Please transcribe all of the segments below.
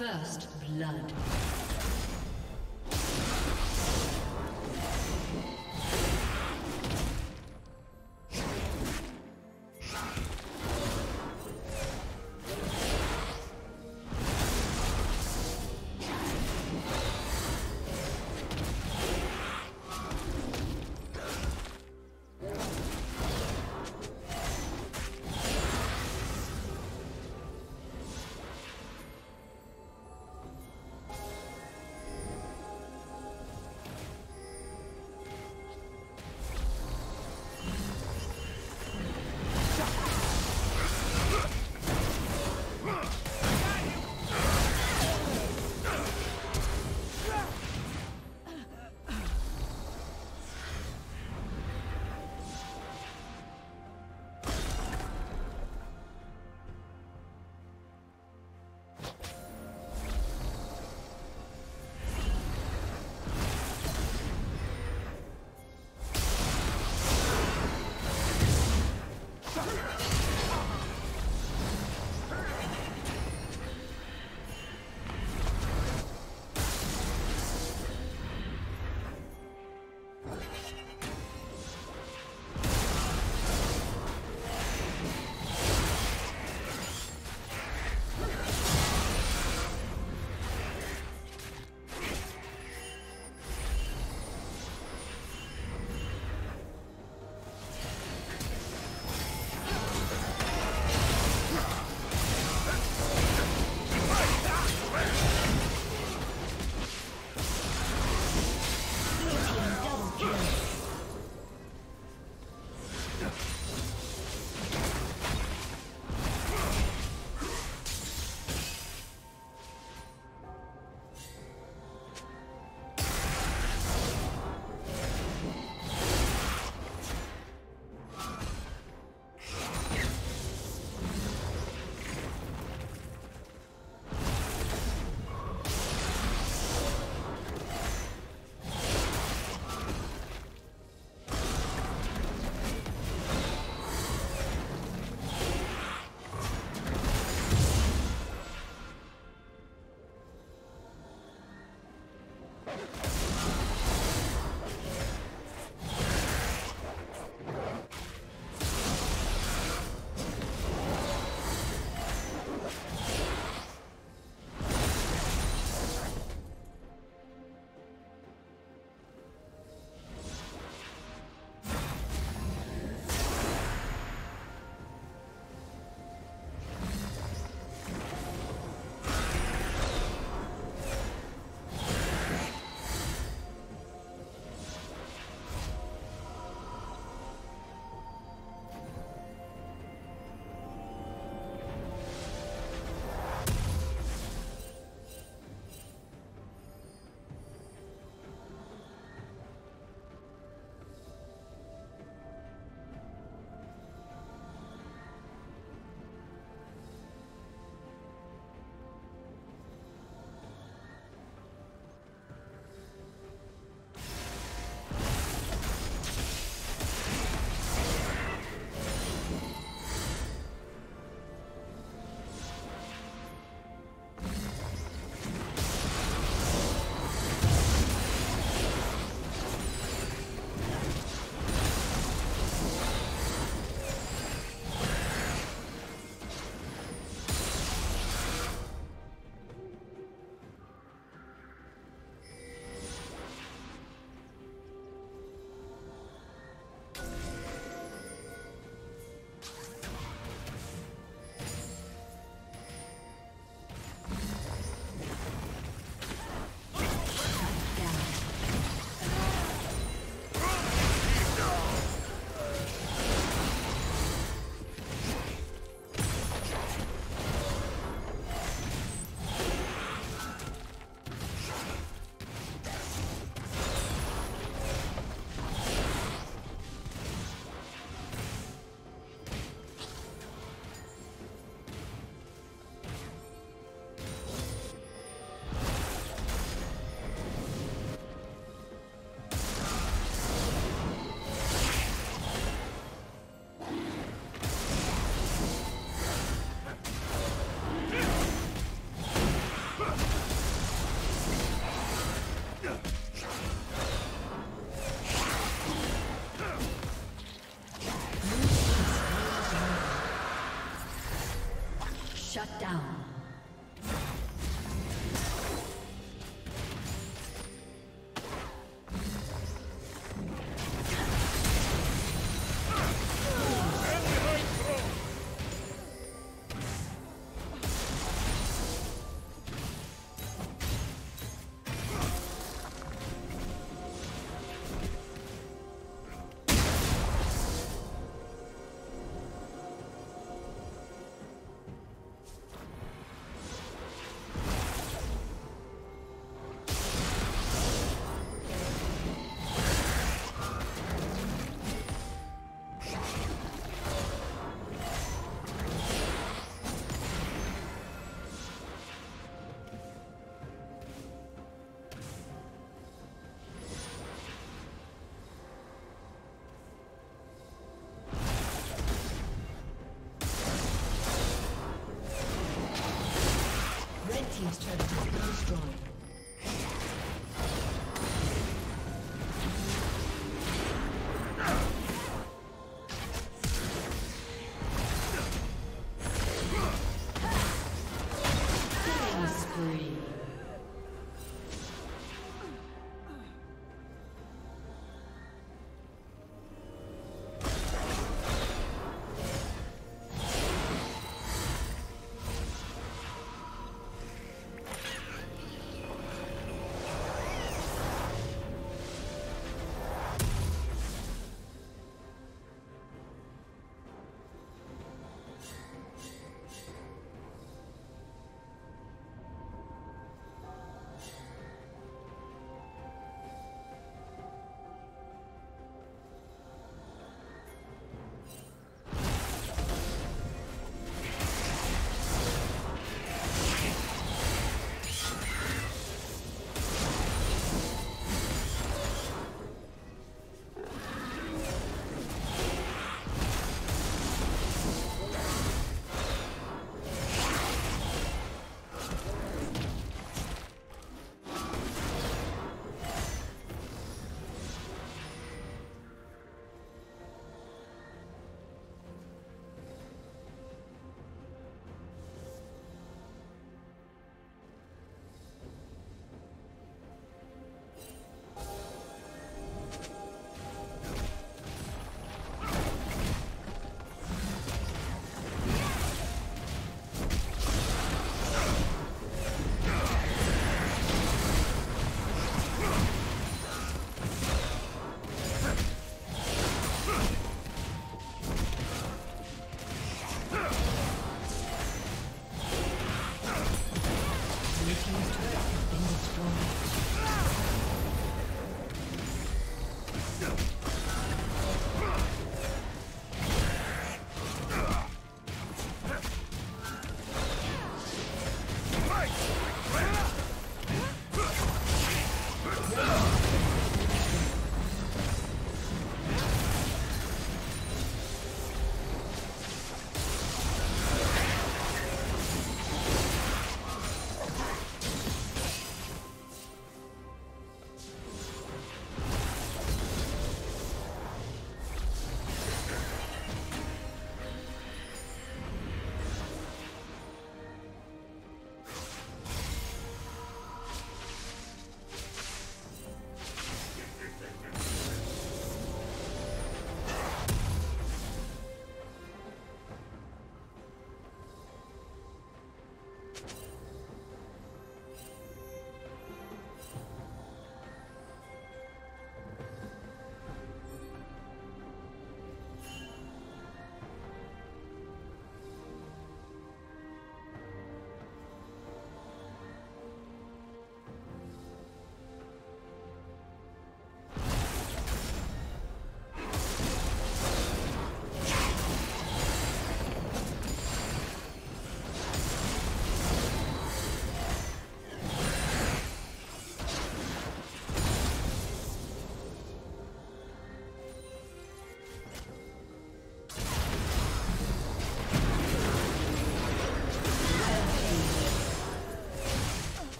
First blood.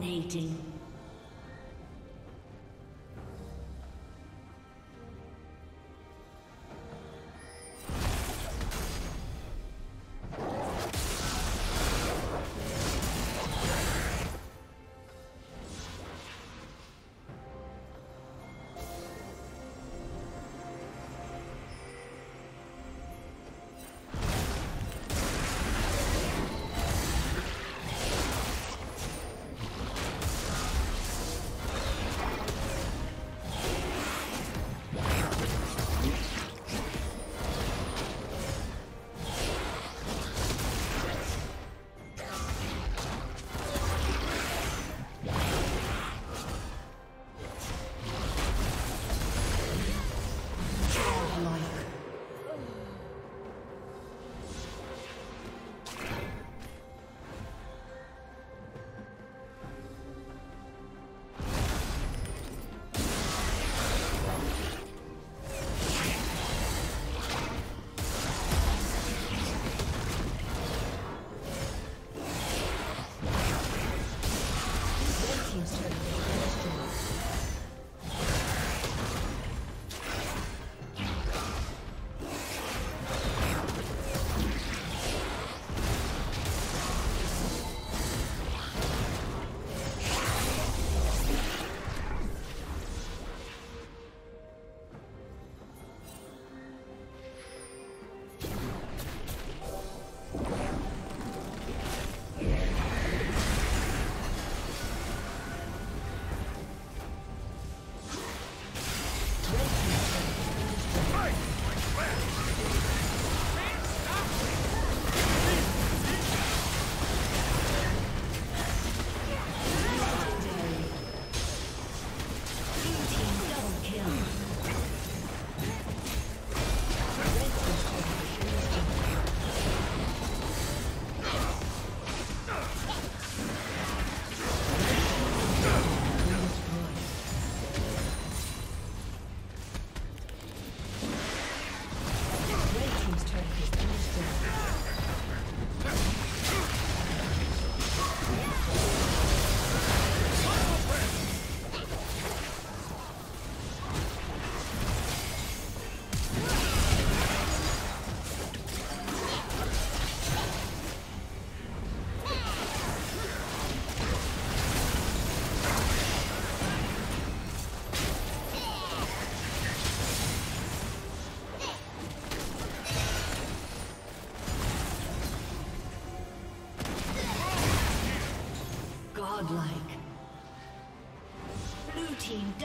Dominating.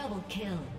Double kill.